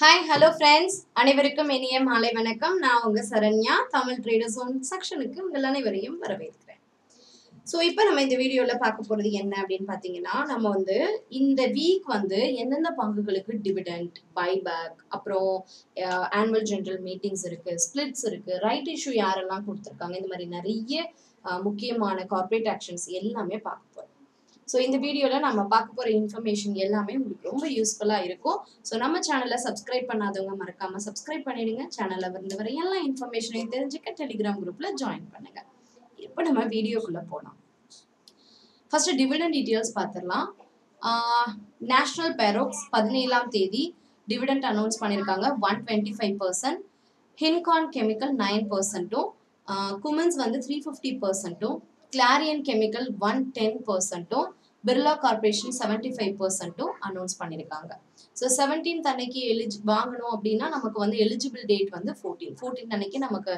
Hi hello friends அனைவருக்கும் இனிய மாலை வணக்கம். நான் உங்கள் சரண்யா தமிழ் ட்ரேடர்ஸ் ஓன் செக்ஷனுக்கு உங்கள் அனைவரையும் வரவேற்கிறேன். ஸோ இப்போ நம்ம இந்த வீடியோவில் பார்க்க போகிறது என்ன அப்படின்னு பார்த்தீங்கன்னா நம்ம வந்து இந்த வீக் வந்து எந்தெந்த பங்குகளுக்கு டிவிடெண்ட் பைபேக் அப்புறம் ஆனுவல் ஜென்ரல் மீட்டிங்ஸ் இருக்குது ஸ்பிளிட்ஸ் இருக்குது ரைட் இஷ்யூ யாரெல்லாம் கொடுத்துருக்காங்க இந்த மாதிரி நிறைய முக்கியமான கார்ப்பரேட் ஆக்ஷன்ஸ் எல்லாமே பார்க்க ஸோ இந்த வீடியோவில் நம்ம பார்க்க போகிற இன்ஃபர்மேஷன் எல்லாமே உங்களுக்கு ரொம்ப யூஸ்ஃபுல்லாக இருக்கும். ஸோ நம்ம சேனலை சப்ஸ்கிரைப் பண்ணாதவங்க மறக்காமல் சப்ஸ்கிரைப் பண்ணிடுங்க. சேனலில் வந்து வர எல்லா இன்ஃபர்மேஷனையும் தெரிஞ்சுக்க டெலிகிராம் குரூப்பில் ஜாயின் பண்ணுங்கள் இப்போ நம்ம வீடியோக்குள்ளே போகலாம் ஃபஸ்ட்டு டிவிடன் டீட்டெயில்ஸ் பார்த்துடலாம் நேஷ்னல் பேரோக்ஸ் பதினேழாம் தேதி டிவிடெண்ட் அனௌன்ஸ் பண்ணியிருக்காங்க one twenty five percent Hindcon Chemical nine பர்சன்ட்டும் குமன்ஸ் வந்து த்ரீ ஃபிஃப்டி பர்சன்ட்டும் கிளாரியன் கெமிக்கல் ஒன் டென் பர்சன்ட்டும் பிர்லா கார்பரேஷன் செவன்ட்டி ஃபைவ் பர்சன்ட்டும் அனௌன்ஸ் பண்ணியிருக்காங்க ஸோ செவன்டீன்த் அன்னைக்கு எலிஜி வாங்கணும் அப்படின்னா நமக்கு வந்து எலிஜிபிள் டேட் வந்து ஃபோர்டீன் ஃபோர்டீன் அன்னைக்கு நமக்கு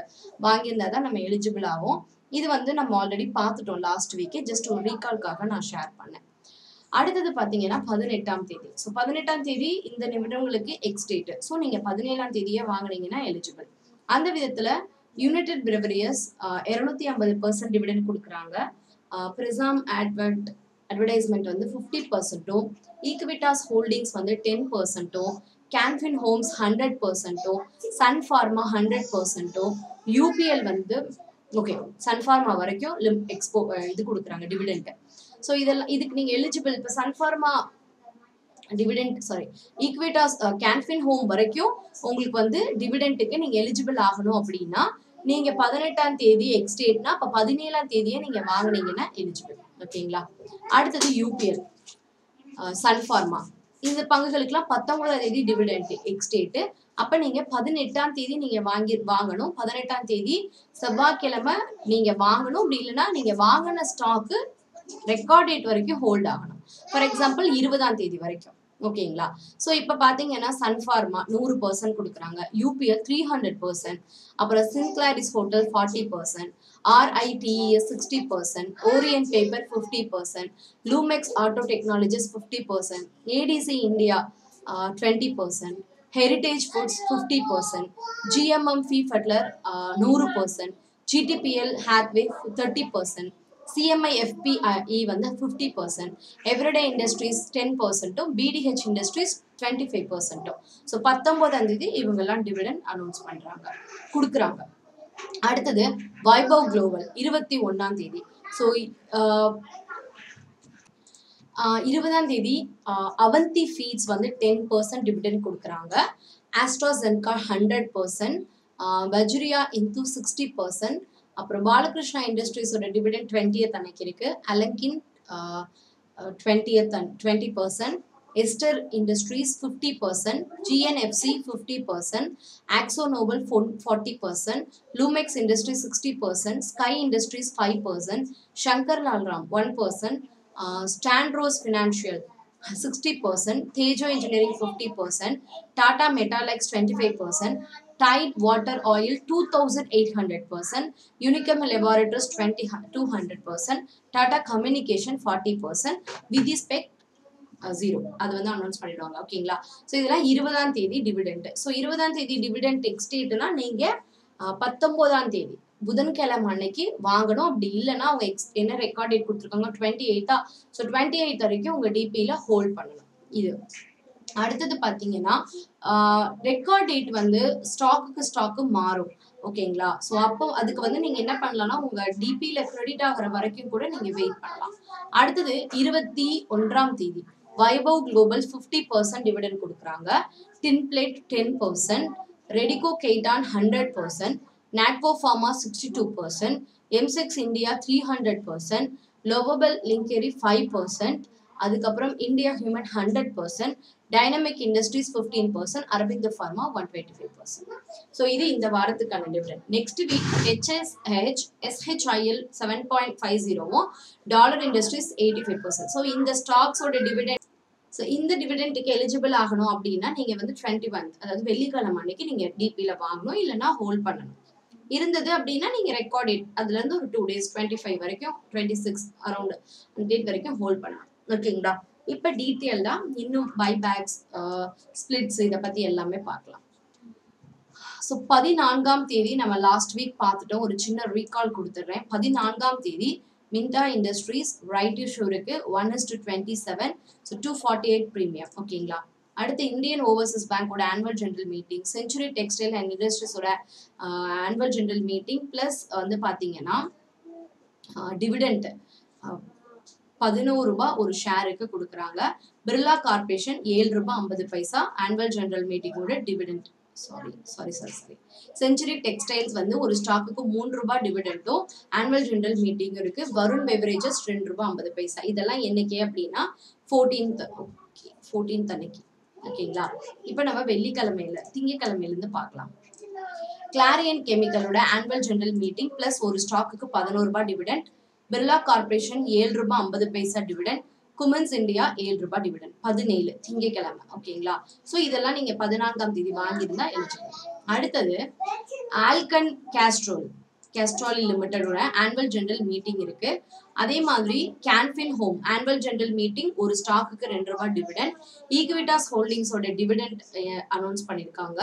வாங்கியிருந்தா தான் நம்ம எலிஜிபிள் ஆகும் இது வந்து நம்ம ஆல்ரெடி பார்த்துட்டோம் லாஸ்ட் வீக்கே ஜஸ்ட் ஒரு ரீகால்க்காக நான் ஷேர் பண்ணேன். அடுத்தது பார்த்தீங்கன்னா பதினெட்டாம் தேதி. ஸோ பதினெட்டாம் தேதி இந்த நிமிடங்களுக்கு எக்ஸ் ஸோ நீங்கள் பதினேழாம் தேதியே வாங்கினீங்கன்னா எலிஜிபிள் அந்த விதத்தில் யுனைடெட் பிரெவரியஸ் இரநூத்தி ஐம்பது பர்சன்ட் டிவிடெண்ட் கொடுக்குறாங்க. பிரிசாம் அட்வர்ட் அட்வர்டைஸ்மெண்ட் வந்து ஃபிஃப்டி பர்சன்ட்டும் ஈக்விட்டாஸ் ஹோல்டிங்ஸ் வந்து டென் பர்சன்ட்டும் கேன்ஃபின் ஹோம்ஸ் ஹண்ட்ரட் பர்சன்ட்டும் சன் ஃபார்மா ஹண்ட்ரட் பர்சன்ட்டும் யூபிஎல் வந்து ஓகே சன் ஃபார்மா வரைக்கும் லிம் எக்ஸ்போ இது கொடுக்குறாங்க டிவிடெண்ட்டு ஸோ இதெல்லாம் இதுக்கு நீங்கள் எலிஜிபிள் இப்போ Sun Pharma dividend sorry Equitas Canfin home வரைக்கும் உங்களுக்கு வந்து டிவிடெண்ட்டுக்கு நீங்கள் எலிஜிபிள் ஆகணும் அப்படின்னா நீங்கள் பதினெட்டாம் தேதி எக்ஸ்டேட்னா இப்போ பதினேழாம் தேதியே நீங்கள் வாங்குனீங்கன்னா எலிஜிபிள் ஓகேங்களா அடுத்தது யூபிஎல் சன்ஃபார்மா இந்த பங்குகளுக்கெல்லாம் பத்தொன்பதாம் தேதி டிவிடெண்ட் எக்ஸ்டேட்டு அப்போ நீங்கள் பதினெட்டாம் தேதி நீங்கள் வாங்கி வாங்கணும். பதினெட்டாம் தேதி செவ்வாய்க்கிழமை நீங்கள் வாங்கணும். அப்படி இல்லைன்னா நீங்கள் வாங்கின ஸ்டாக்கு ரெக்கார்ட் டேட் வரைக்கும் ஹோல்ட் ஆகணும். ஃபார் எக்ஸாம்பிள் இருபதாம் தேதி வரைக்கும். ஓகேங்களா? ஸோ இப்போ பார்த்தீங்கன்னா சன்ஃபார்மா நூறு பர்சன்ட் கொடுக்குறாங்க. யூபிஎல் த்ரீ ஹண்ட்ரட் பர்சன்ட் அப்புறம் Sinclairs hotel forty percent RITES sixty percent Orient paper fifty percent Lumax auto technologies fifty percent ATC India twenty percent heritage foods fifty percent GMM Pfaudler நூறு percent GTPL Hathway thirty percent CMI FPE வந்து fifty percent everyday industries ten பர்சன்ட்டும் BTh industries twenty five பர்சன்ட்டும் so பத்தொம்போதாம் தேதி இவங்கெல்லாம் dividend announce பண்ணுறாங்க கொடுக்குறாங்க. அடுத்தது Vaibhav global இருபத்தி ஒன்றாம் தேதி. ஸோ இருபதாம் தேதி அவந்தி ஃபீட்ஸ் வந்து டென் பர்சன்ட் டிவிடெண்ட் கொடுக்குறாங்க. ஆஸ்ட்ராசென்கா ஹண்ட்ரட் பர்சன்ட் வஜ்ரியா இன்து சிக்ஸ்டி பர்சன்ட் அப்புறம் பாலகிருஷ்ணா இண்டஸ்ட்ரீஸோட டிவிடெண்ட் டுவெண்ட்டியத் அன்னைக்கு இருக்கு. அலங்கின் twentieth twenty percent Ester industries fifty percent GNFC fifty percent Akzo Nobel forty percent Lumax industries sixty percent Sky industries five percent Shankar லால்ராம் one percent ஸ்டாண்ட்ரோஸ் financial sixty percent தேஜோ engineering fifty percent Tata Metaliks twenty five percent Tide Water Oil 2800%, Unichem Laboratories 20 200%, Tata Communication 40%, Vidispec zero அது வந்து announce பண்ணிடுவாங்க ஓகேங்களா so இதெல்லாம் இருபதாம் தேதி dividend so இருபதாம் தேதி dividend எக்ஸ்டேட்னா நீங்கள் பத்தொம்போதாம் தேதி புதன்கிழமை அன்னைக்கு வாங்கணும். அப்படி இல்லைன்னா அவங்க எக்ஸ் என்ன ரெக்கார்ட் டேட் கொடுத்துருக்காங்க டுவெண்ட்டி எயிட்டா ஸோ டுவெண்ட்டி எயிட் வரைக்கும் உங்கள் டிபியில் ஹோல்ட் பண்ணணும். இது. அடுத்தது பார்த்தீங்கன்னா ரெக்கார்ட் டேட் வந்து ஸ்டாக்குக்கு ஸ்டாக்கு மாறும். ஓகேங்களா? ஸோ அப்போ அதுக்கு வந்து நீங்கள் என்ன பண்ணலாம்னா உங்கள் டிபியில் கிரெடிட் ஆகிற வரைக்கும் கூட நீங்கள் வெயிட் பண்ணலாம். அடுத்தது இருபத்தி ஒன்றாம் தேதி Vaibhav global fifty percent dividend கொடுக்குறாங்க. Tin plate ten percent Radico Khaitan hundred percent Natco Pharma sixty two percent MCX India three hundred percent lovable lingerie five percent அதுக்கப்புறம் India human hundred percent dynamic industries fifteen percent Aurobindo Pharma one twenty five percent so இது இந்த வாரத்துக்கான dividend next week HSH SHIL seven point five ஜீரோவும் dollar industries eighty five percent so இந்த ஸ்டாக்ஸோட dividend so இந்த டிவிடெண்ட்டுக்கு eligible ஆகணும் அப்படின்னா நீங்கள் வந்து டுவெண்ட்டி ஒன் அதாவது வெள்ளிக்கிழமை அன்னைக்கு நீங்கள் டிபியில் வாங்கணும் இல்லைன்னா ஹோல்ட் பண்ணணும். இருந்தது அப்படின்னா நீங்கள் ரெக்கார்ட் டேட் அதுலேருந்து ஒரு டூ டேஸ் டுவெண்ட்டி ஃபைவ் வரைக்கும் டுவெண்ட்டி சிக்ஸ் அரௌண்ட் டேட் வரைக்கும் ஹோல்ட் பண்ணலாம். ஓகேங்களா இப்போ டீட்டெயில்டா இன்னும் பைபேக்ஸ் ஸ்பிளிட்ஸ் இதை பத்தி எல்லாமே பார்க்கலாம். ஸோ பதினான்காம் தேதி நம்ம லாஸ்ட் வீக் பார்த்துட்டோம் ஒரு சின்ன ரீகால் கொடுத்துட்றேன். பதினான்காம் தேதி Minda industries right இஷ்யூருக்கு one is to twenty seven so two forty eight premium ஓகேங்களா அடுத்து இந்தியன் ஓவர்சீஸ் பேங்கோட annual general meeting century textile and இண்டஸ்ட்ரீஸோட annual general meeting plus வந்து பார்த்தீங்கன்னா டிவிடெண்ட் பதினோரு ரூபாய் ஒரு ஷேருக்கு கொடுக்குறாங்க. பிர்லா கார்பரேஷன் ஏழு ரூபாய் ஐம்பது பைசா annual general மீட்டிங்கோட dividend sorry sorry sorry sorry Century Textiles வந்து ஒரு ஸ்டாக்குக்கு மூன்று ரூபாய் டிவிடெண்டும் ஆனுவல் ஜெனரல் மீட்டிங் இருக்கு. வருண் பெவரேஜஸ் ரெண்டு ரூபாய் ஐம்பது பைசா. இதெல்லாம் என்னைக்கு அப்படின்னா ஃபோர்டீன்த் ஓகே ஃபோர்டீன்த் அன்னைக்கு. ஓகேங்களா இப்போ நம்ம வெள்ளிக்கிழமையில திங்கக்கிழமையிலேருந்து பார்க்கலாம். கிளாரியன் கெமிக்கலோட ஆனுவல் ஜெனரல் மீட்டிங் பிளஸ் ஒரு ஸ்டாக்குக்கு பதினோரு ரூபாய் டிவிடெண்ட் பிர்லா கார்பரேஷன் ஏழு ரூபாய் ஐம்பது பைசா டிவிடன் குமன்ஸ் இந்தியா ஏழு ரூபாய் டிவிடன் பதினேழு. திங்கக்கிழமை. ஓகேங்களா? ஸோ இதெல்லாம் நீங்க பதினான்காம் தேதி வாங்கியிருந்தா எலிஜிபிள் அடுத்தது ஆல்கன் கேஸ்ட்ரோல் கேஸ்ட்ரால் லிமிட்டடோட ஆனுவல் ஜென்ரல் மீட்டிங் இருக்கு. அதே மாதிரி Canfin Home annual general meeting ஒரு ஸ்டாக்குக்கு ரெண்டு ரூபாய் டிவிடெண்ட் ஈக்விட்டாஸ் ஹோல்டிங்ஸோட டிவிடெண்ட் அனௌன்ஸ் பண்ணியிருக்காங்க.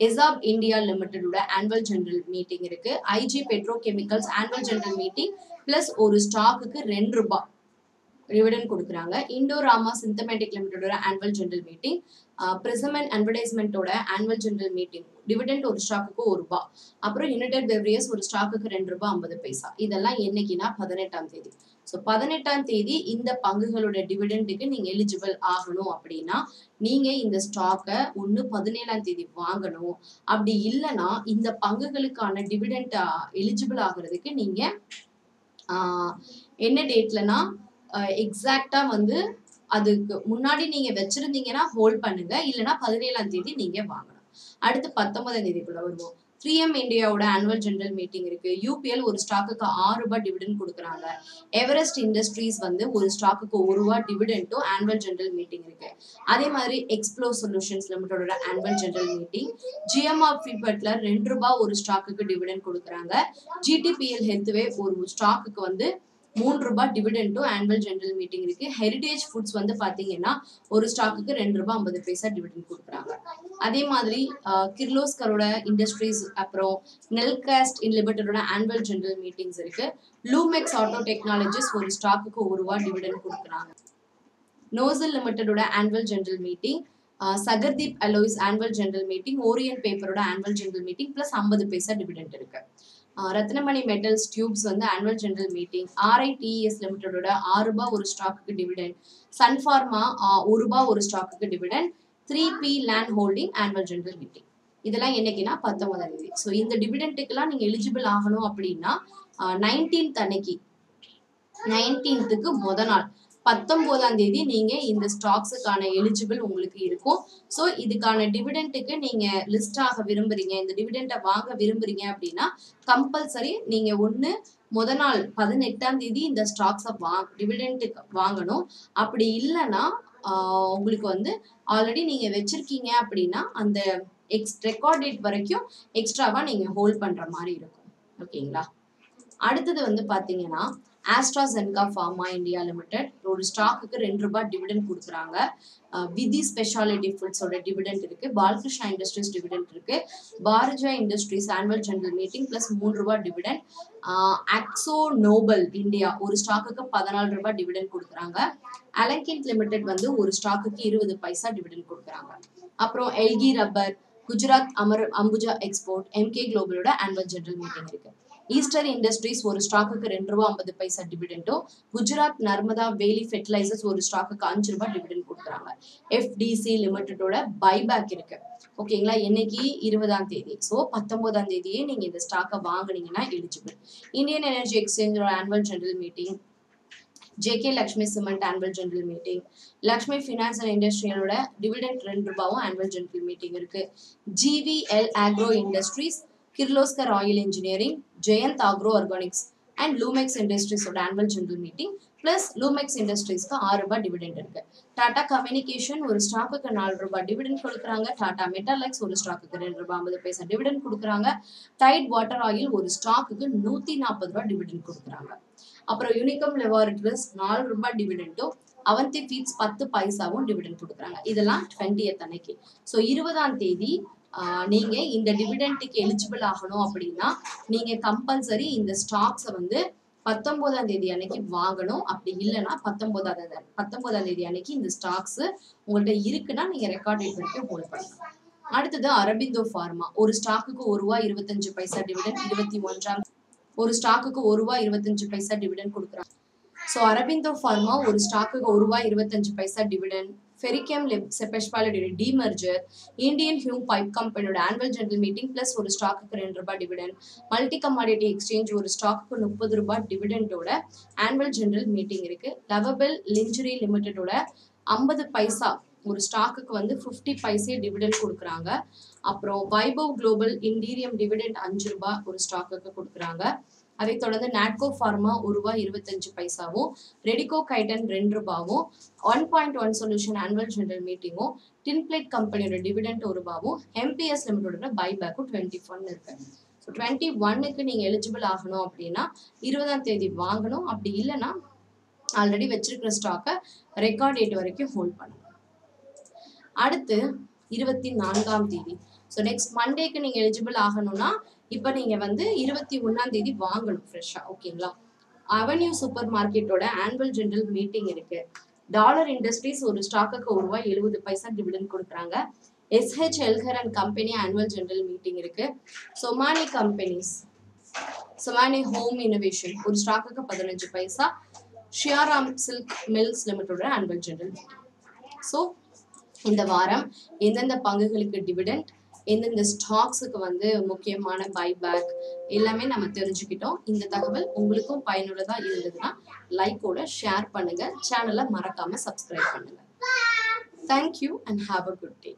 எசாப் இந்தியா லிமிட்டடோட ஆனுவல் ஜென்ரல் மீட்டிங் இருக்கு. IG Petro Chemicals annual general meeting plus ஒரு ஸ்டாக்குக்கு ரெண்டு ரூபாய் டிவிடன் கொடுக்குறாங்க. இண்டோராமா சிந்தமேட்டிக் லிமிட்டடோட ஆனுவல் ஜென்ரல் மீட்டிங் பிரிசமன் அட்வர்டைஸ்மெண்ட்டோட ஆனுவல் ஜென்ரல் மீட்டிங் டிவிடெண்ட் ஒரு ஸ்டாக்குக்கு ஒரு ரூபாய் அப்புறம் யுனைடெட் பெவரியஸ் ஒரு ஸ்டாக்குக்கு ரெண்டு ரூபாய் ஐம்பது பைசா. இதெல்லாம் என்னைக்குன்னா பதினெட்டாம் தேதி. ஸோ பதினெட்டாம் தேதி இந்த பங்குகளோட டிவிடெண்டுக்கு நீங்க எலிஜிபிள் ஆகணும் அப்படின்னா நீங்க இந்த ஸ்டாக்கை ஒன்று பதினேழாம் தேதி வாங்கணும். அப்படி இல்லைன்னா இந்த பங்குகளுக்கான டிவிடெண்ட் எலிஜிபிள் ஆகுறதுக்கு நீங்க என்ன டேட்லனா எக்ஸாக்டா வந்து அதுக்கு முன்னாடி நீங்க வச்சிருந்தீங்கன்னா ஹோல்ட் பண்ணுங்க. இல்லைன்னா பதினேழாம் தேதி நீங்க வாங்கணும். அடுத்து பத்தொன்பதாம் தேதிக்குள்ள வருவோம். த்ரீ எம் இந்தியாவோட ஆனுவல் ஜெனரல் மீட்டிங் இருக்கு. யூபிஎல் ஒரு ஸ்டாக்குக்கு ஆறு ரூபாய் டிவிடெண்ட் கொடுக்குறாங்க. எவரெஸ்ட் இண்டஸ்ட்ரீஸ் வந்து ஒரு ஸ்டாக்குக்கு ஒரு ரூபா டிவிடெண்ட்டும் ஆனுவல் ஜெனரல் மீட்டிங் இருக்கு. அதே மாதிரி எக்ஸ்ப்ளோ சொல்யூஷன்ஸ் லிமிட்டோட ஆனுவல் ஜெனரல் மீட்டிங் ஜிஎம்ஆர் ஃபிபட்ல ரெண்டு ரூபாய் ஒரு ஸ்டாக்குக்கு டிவிடெண்ட் கொடுக்குறாங்க. ஜிடிபிஎல் ஹெல்த்வே ஒரு ஸ்டாக்குக்கு வந்து மூணு ரூபாய் டிவிடெண்டும் ஆனுவல் ஜெனரல் மீட்டிங் இருக்கு. ஹெரிடேஜ் ஃபுட்ஸ் வந்து பாத்தீங்கன்னா ஒரு ஸ்டாக்குக்கு ரெண்டு ரூபாய் ஐம்பது பைசா டிவிடெண்ட் கொடுக்குறாங்க. அதே மாதிரி கிர்லோஸ்கரோட இண்டஸ்ட்ரீஸ் அப்புறம் நெல்காஸ்ட் லிமிட்டடோட ஆனுவல் ஜெனரல் மீட்டிங்ஸ் இருக்கு. லூமெக்ஸ் ஆட்டோ டெக்னாலஜிஸ் ஒரு ஸ்டாக்குக்கு ஒரு ரூபாய் டிவிடெண்ட் கொடுக்குறாங்க. Nozzle லிமிட்டடோட annual general meeting Sagardeep Alloys annual general meeting Orient பேப்பரோட ஆனுவல் ஜெனரல் மீட்டிங் பிளஸ் ஐம்பது பைசா டிவிடெண்ட் இருக்கு. ரத்னமணி மெட்டல்ஸ் டியூப்ஸ் வந்து ஆனுவல் ஜெனரல் மீட்டிங் ஆர்ஐடிஎஸ் லிமிட்டடோட ஆறு ரூபாய் ஒரு ஸ்டாக்குக்கு டிவிடெண்ட் சன்ஃபார்மா ஒரு ரூபாய் ஒரு ஸ்டாக்குக்கு dividend three P Land Holding annual general meeting இதெல்லாம் என்னைக்குன்னா பத்தொன்பதாம் தேதி. ஸோ இந்த டிவிடெண்ட்டுக்கெல்லாம் நீங்கள் எலிஜிபிள் ஆகணும் அப்படின்னா நைன்டீன்த் அன்னைக்கு நைன்டீன்த்துக்கு முத நாள். பத்தொன்பதாம் தேதி நீங்க இந்த ஸ்டாக்ஸுக்கான எலிஜிபிள் உங்களுக்கு இருக்கும். ஸோ இதுக்கான டிவிடெண்ட்டுக்கு நீங்க லிஸ்ட் ஆக விரும்புறீங்க. இந்த டிவிடெண்ட்டை வாங்க விரும்புறீங்க அப்படின்னா கம்பல்சரி நீங்க ஒன்று முத நாள் பதினெட்டாம் தேதி இந்த ஸ்டாக்ஸை வா டிவிடெண்ட்டுக்கு வாங்கணும். அப்படி இல்லைன்னா உங்களுக்கு வந்து ஆல்ரெடி நீங்க வச்சிருக்கீங்க அப்படின்னா அந்த எக்ஸ் ரெக்கார்ட் டேட் வரைக்கும் எக்ஸ்ட்ராவாக நீங்கள் ஹோல்ட் பண்ணுற மாதிரி இருக்கும். ஓகேங்களா அடுத்தது வந்து பார்த்தீங்கன்னா ஆஸ்ட்ராசென்கா ஃபார்மா இந்தியா லிமிடெட் ஒரு ஸ்டாக்குக்கு ரெண்டு ரூபாய் டிவிடெண்ட் கொடுக்குறாங்க. விதி ஸ்பெஷாலிட்டி ஃபுட்ஸோட டிவிடெண்ட் இருக்கு. பாலகிருஷ்ணா இண்டஸ்ட்ரீஸ் டிவிடெண்ட் இருக்கு. பாரஜா Industries annual general meeting plus மூணு ரூபாய் டிவிடெண்ட் அக்ஸோ நோபல் இந்தியா ஒரு ஸ்டாக்குக்கு பதினாலு ரூபாய் டிவிடெண்ட் கொடுக்குறாங்க. அலங்கின் லிமிடெட் வந்து ஒரு ஸ்டாக்குக்கு இருபது பைசா டிவிடெண்ட் கொடுக்குறாங்க. அப்புறம் Elgi rubber Gujarat Amar Ambuja export MK குளோபலோட ஆனுவல் ஜெனரல் மீட்டிங் இருக்கு. ஈஸ்டர் இண்டஸ்ட்ரீஸ் ஒரு ஸ்டாக்குக்கு ரெண்டு ரூபா ஐம்பது பைசா டிவிடெண்டும் குஜராத் நர்மதா வேலி ஃபெர்டிலைசர்ஸ் ஒரு ஸ்டாக்குக்கு அஞ்சு ரூபாய் டிவிடெண்ட் கொடுக்குறாங்க. எஃப்டிசி லிமிட்டடோட பைபேக் இருக்கு. ஓகேங்களா என்னைக்கு இருபதாம் தேதி. ஸோ பத்தொன்பதாம் தேதியே நீங்க இந்த ஸ்டாக்கை வாங்கினீங்கன்னா eligible Indian energy எக்ஸ்சேஞ்சோட annual general meeting JK Lakshmi Cement annual general meeting Lakshmi Finance and இண்டஸ்ட்ரியலோட dividend ரெண்டு ரூபாவும் ஆனுவல் ஜெனரல் மீட்டிங் இருக்கு. GVL Agro Industries Kirloskar Oil Engineering Jayant Agro Organics and Lumax இண்டஸ்ட்ரீஸோட annual general meeting plus Lumax இண்டஸ்ட்ரீஸ்க்கு ஆறு ரூபாய் dividend இருக்கு. Tata communication ஒரு ஸ்டாக்குக்கு நாலு ரூபாய் dividend கொடுக்குறாங்க. டாடா மெட்டாலெக்ஸ் ஒரு ஸ்டாக்குக்கு ரெண்டு ரூபாய் ஐம்பது பைசா டிவிடெண்ட் கொடுக்குறாங்க. டைட் வாட்டர் ஆயில் ஒரு ஸ்டாக்குக்கு நூத்தி நாற்பது ரூபாய் டிவிடெண்ட் கொடுக்குறாங்க. அப்புறம் யூனிகம் லெபார்டரிஸ் நாலு ரூபாய் டிவிடெண்ட்டும் அவந்தி ஃபீட்ஸ் பத்து பைசாவும் டிவிடெண்ட் கொடுக்குறாங்க. இதெல்லாம் டுவெண்ட்டியத் அன்னைக்கு. ஸோ இருபதாம் தேதி நீங்க இந்த டிவிடெண்ட்டுக்கு எலிஜிபிள் ஆகணும் அப்படின்னா நீங்க கம்பல்சரி இந்த ஸ்டாக்ஸை வந்து பத்தொன்பதாம் தேதி அன்னைக்கு வாங்கணும். அப்படி இல்லைன்னா பத்தொன்பதாம் தேதி பத்தொன்பதாம் தேதி அன்னைக்கு இந்த ஸ்டாக்ஸ் உங்கள்கிட்ட இருக்குன்னா நீங்க ரெக்கார்ட் டேட் வரைக்கும் ஹோல்ட் பண்ணலாம். அடுத்தது அரபிந்தோ ஃபார்மா ஒரு ஸ்டாக்குக்கு ஒரு ரூபா இருபத்தஞ்சு பைசா டிவிடன் இருபத்தி ஒன்றாம் ஒரு ஸ்டாக்குக்கு ஒரு ரூபாய் இருபத்தஞ்சு பைசா டிவிடன் கொடுக்குறாங்க. ஸோ அரபிந்தோ ஃபார்மா ஒரு ஸ்டாக்குக்கு ஒரு ரூபாய் இருபத்தஞ்சு பைசா டிவிடன் ஃபெரிகேம் செப்பெஷ்பாலோட டிமர்ஜர் இந்தியன் ஹியூம் பைப் கம்பெனியோட ஆனுவல் ஜெனரல் மீட்டிங் ப்ளஸ் ஒரு ஸ்டாக்குக்கு ரெண்டு ரூபாய் டிவிடெண்ட் மல்டி கமாடிட்டி எக்ஸ்சேஞ்ச் ஒரு ஸ்டாக்குக்கு முப்பது ரூபாய் டிவிடெண்டோட ஆனுவல் ஜெனரல் மீட்டிங் இருக்கு. லவபிள் லிஞ்சுரி லிமிடெடோட ஐம்பது பைசா ஒரு ஸ்டாக்குக்கு வந்து ஃபிஃப்டி பைசே டிவிடெண்ட் கொடுக்குறாங்க. அப்புறம் வைபவ் குளோபல் இண்டீரியம் டிவிடெண்ட் அஞ்சு ரூபாய் ஒரு ஸ்டாக்குக்கு கொடுக்குறாங்க. அதை தொடர்ந்து நாட்கோ ஃபார்மா ஒரு ரூபாய் இருபத்தஞ்சு பைசாவும் ரெடிகோ கைட்டன் ரெண்டு ரூபாவும் one point one Solution annual general மீட்டிங்கும் டின்பிளேட் கம்பெனியோட டிவிடெண்ட் ஒரு ரூபாவும் எம்பிஎஸ் லிமிட்டோட பைபேக்கும் டுவெண்ட்டி ஒன் இருக்கு. ஸோ டுவெண்ட்டி ஒன்னுக்கு நீங்கள் எலிஜிபிள் ஆகணும் அப்படின்னா இருபதாம் தேதி வாங்கணும். அப்படி இல்லைன்னா ஆல்ரெடி வச்சிருக்கிற ஸ்டாக்கை ரெக்கார்ட் டேட் வரைக்கும் ஹோல்ட் பண்ணணும் அடுத்து இருபத்தி நான்காம் தேதி. ஸோ நெக்ஸ்ட் மண்டேக்கு நீங்கள் எலிஜிபிள் ஆகணும்னா இப்போ நீங்கள் வந்து இருபத்தி ஒன்னாம் தேதி வாங்கணும் ஃப்ரெஷ்ஷாக ஓகேங்களா அவென்யூ சூப்பர் மார்க்கெட்டோட ஆனுவல் ஜென்ரல் மீட்டிங் இருக்கு. டாலர் இண்டஸ்ட்ரீஸ் ஒரு ஸ்டாக்குக்கு ஒரு ரூபாய் எழுபது பைசா டிவிடன் கொடுக்குறாங்க. SH Kelkar and Company annual general meeting இருக்கு. Somany companies Somany Home Innovation ஒரு ஸ்டாக்குக்கு பதினஞ்சு பைசா. ஷியாராம் சில்க் மில்ஸ் லிமிட்டோட ஆனுவல் ஜென்ரல் ஸோ இந்த வாரம் எந்தெந்த பங்குகளுக்கு டிவிடெண்ட் எந்தெந்த ஸ்டாக்ஸுக்கு வந்து முக்கியமான பைபேக் எல்லாமே நம்ம தெரிஞ்சுக்கிட்டோம். இந்த தகவல் உங்களுக்கும் பயனுள்ளதாக இருந்ததுன்னா லைக்கோட ஷேர் பண்ணுங்கள் சேனலை மறக்காமல் சப்ஸ்கிரைப் பண்ணுங்கள் thank you and have a good day